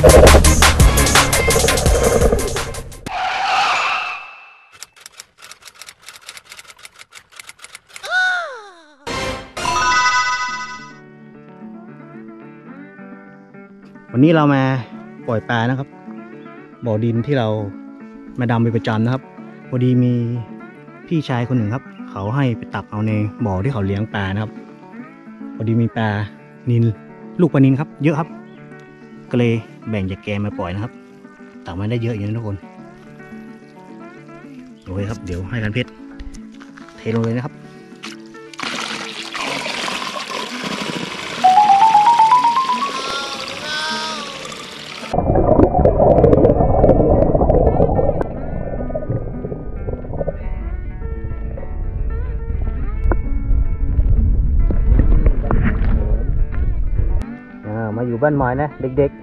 วันนี้เรามาปล่อยปลานะครับ บ่อดินที่เรามาดำไปประจำนะครับพอดีมีพี่ชายคนหนึ่งครับ เขาให้ไปตักเอาในบ่อที่เขาเลี้ยงปลานะครับพอดีมีปลานินลูกปลานินครับ เยอะครับ ก็เลยแบ่งจากแกมาปล่อยนะครับตักมาได้เยอะอย่างนี้ทุกคนโอเคครับเดี๋ยวให้กันเพชรเทลงเลยนะครับ บ้านไม้นะ เด็กๆ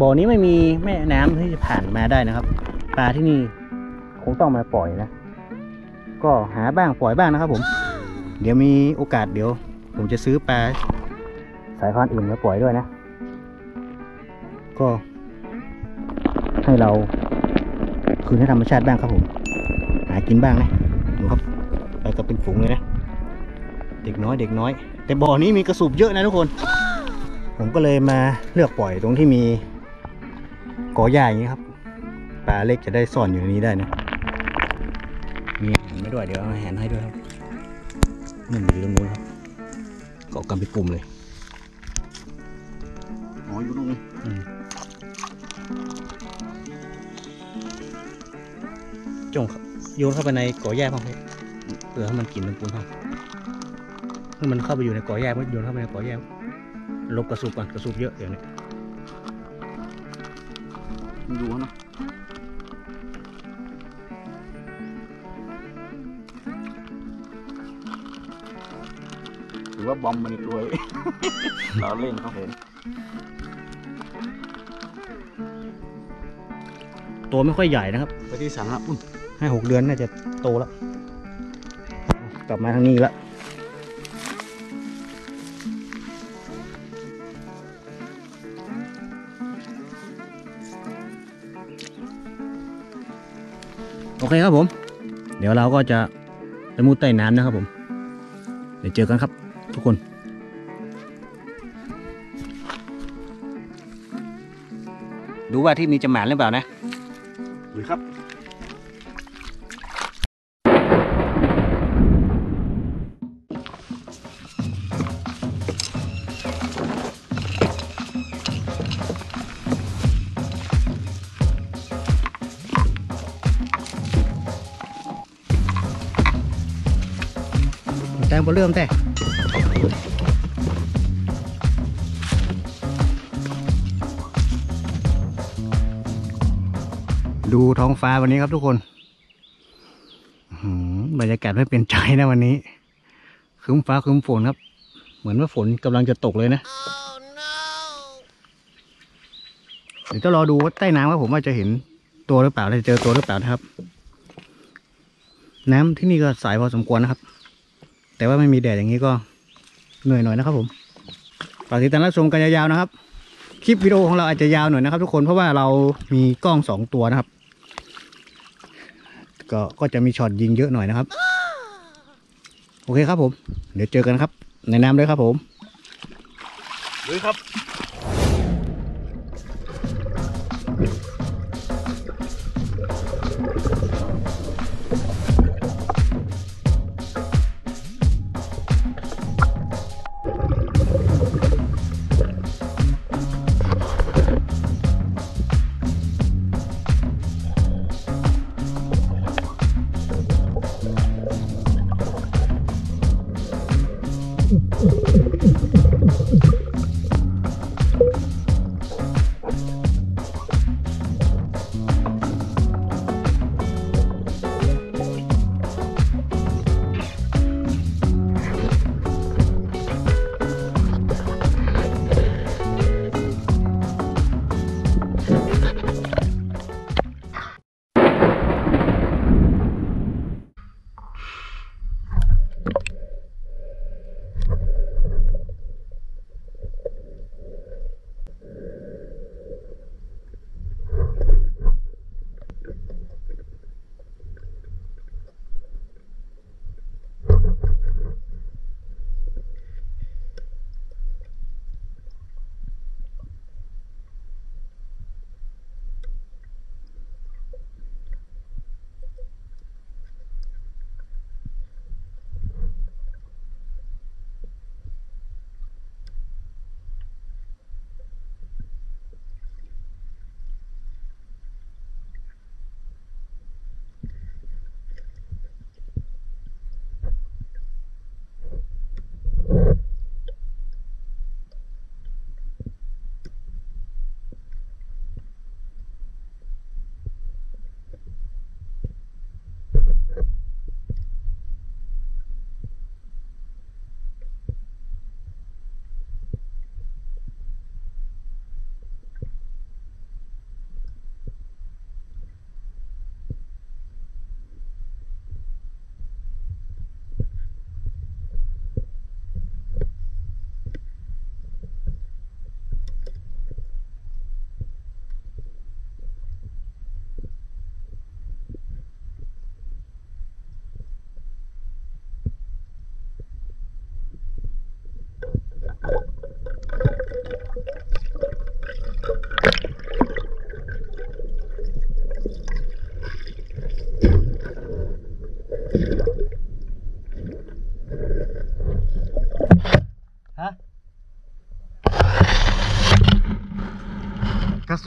บ่อนี้ไม่มีแม่น้ำที่จะผ่านมาได้นะครับ ปลาที่นี่คงต้องมาปล่อยนะ ก็หาบ้างปล่อยบ้างนะครับ ผม เดี๋ยวมีโอกาสเดี๋ยว ผมจะซื้อปลาสายพันธุ์อื่นมาปล่อยด้วยนะ ก็ ให้เราคืนให้ธรรมชาติบ้างครับผม หากินบ้างนะดูครับไปกับเป็นฝูงเลยนะ เด็กน้อยเด็กน้อย แต่บ่อนี้มีกระสูบเยอะนะทุกคน ผมก็เลยมาเลือกปล่อยตรงที่มีกอหญ้าอย่างนี้ครับปลาเล็กจะได้ซ่อนอยู่ในนี้ได้นะมีแหนไม่ด้วยเดี๋ยวเอาแหนให้ด้วยครับนั่นอยู่ตรงนู้นครับเกาะกันเป็นกลุ่มเลยอ๋ออยู่ตรงนี้อืมจงครับโยนเข้าไปในกอหญ้าพ่อให้เผื่อให้มันกินตรงปูนพ่อเมื่อมันเข้าไปอยู่ในกอแยกมันโยนเข้าไปในกอแยกลบกระสุบก่อนกระสุบเยอะอย่างนี้ดูเนาะถือว่าบอมมันอีกด้วยเราเล่นเขาเห็น ตัวไม่ค่อยใหญ่นะครับไปที่สังละอุ้นให้หกเดือนน่าจะโตแล้ว กลับมาทางนี้แล้ว เคครับผม เดี๋ยวเราก็จะไปมุดใต้น้ำนะครับผม เดี๋ยวเจอกันครับทุกคนดูว่าที่นี้จะหมานหรือเปล่านะดูครับ งบเริ่มแต่ดูท้องฟ้าวันนี้ครับทุกคนบรรยากาศไม่เป็นใจนะวันนี้คึ้มฟ้าคึ้มฝนครับ เหมือนว่าฝนกำลังจะตกเลยนะเดี๋ยวจะรอดูว่าใต้น้ำว่าผมว่าจะเห็นตัวหรือเปล่าจะเจอตัวหรือเปล่านะครับ น้ำที่นี่ก็ใสพอสมควรนะครับ แต่ว่าไม่มีแดดอย่างนี้ก็เหนื่อยหน่อยนะครับผมฝากติดตามรับชมกันยาวๆนะครับ คลิปวิดีโอของเราอาจจะยาวหน่อยนะครับ ทุกคนเพราะว่าเรามีกล้องสองตัวนะครับ ก็ก็จะมีช็อตยิงเยอะหน่อยนะครับ โอเคครับผม เดี๋ยวเจอกันครับ ในน้ำด้วยครับผมหรือครับ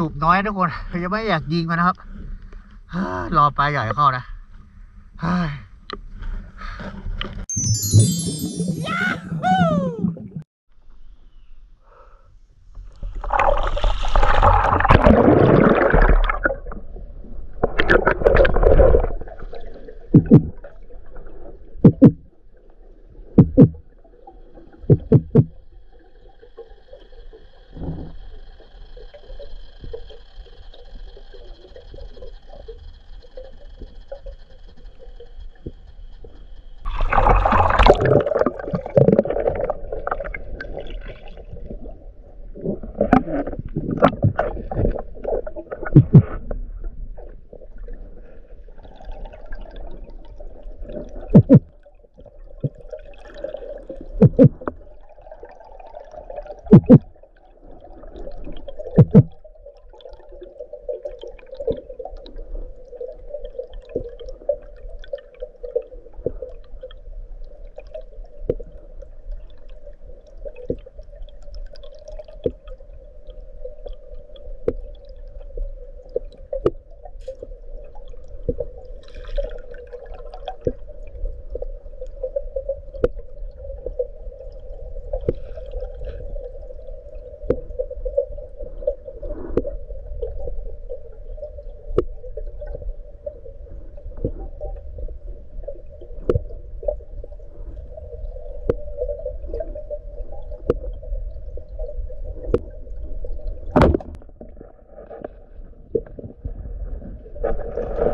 สูบน้อยทุกคนยังไม่อยากยิงมันนะครับเฮ้ยรอปลาใหญ่เข้านะ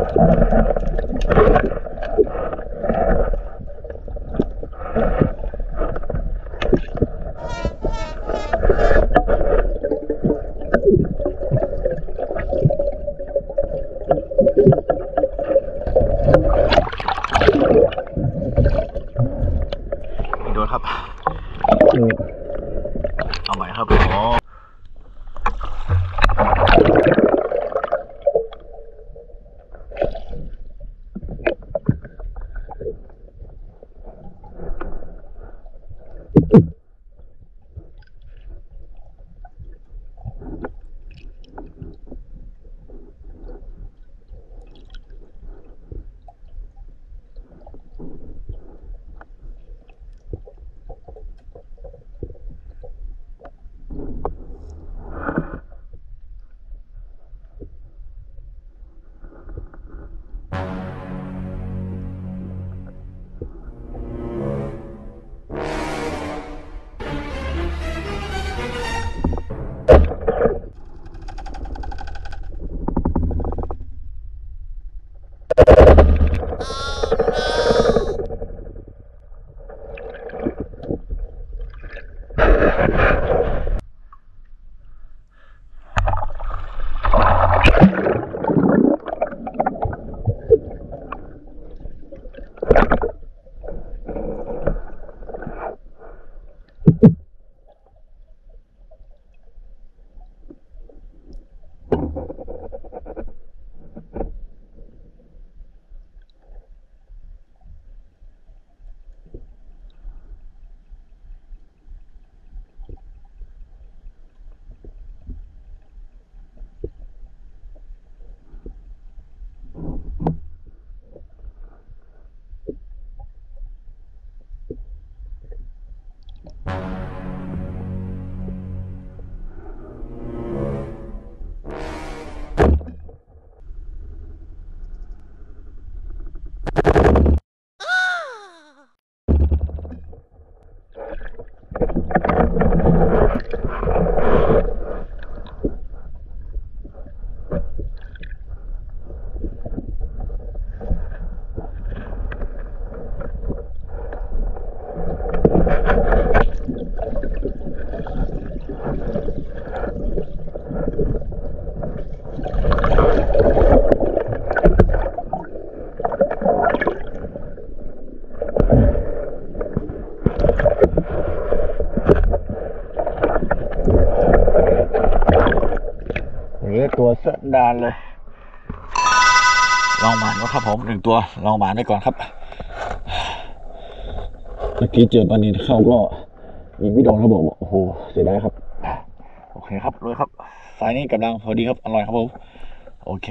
โดนครับ เอาใหม่ครับอ๋อ นี้ตัวสะดานเลย ลองหมานก็ครับผมหนึ่งตัว ลองหมานไปก่อนครับ เมื่อกี้เจอปลานินเข้าก็ยิงไม่โดนครับผมโอ้โหเสียดายครับ โอเคครับรวยครับสายนี้กำลังพอดีครับ อร่อยครับผม โอเค